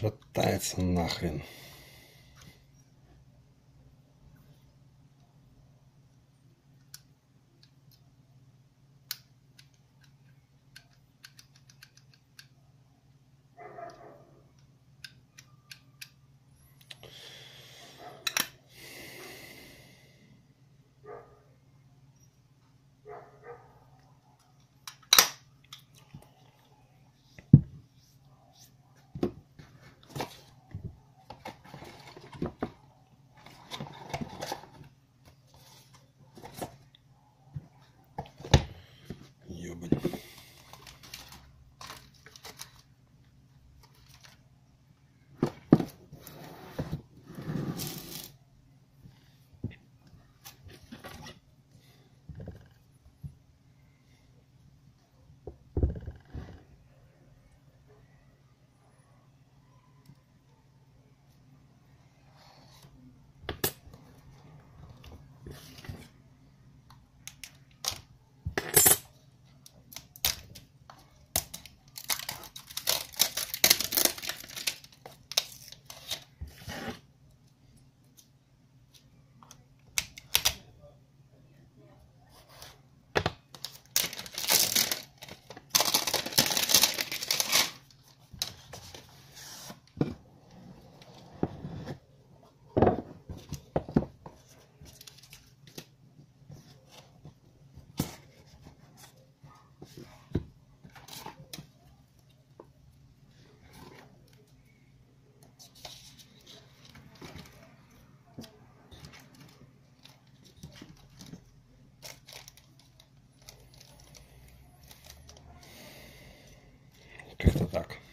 Шатается нахрен. Bueno. Как-то так.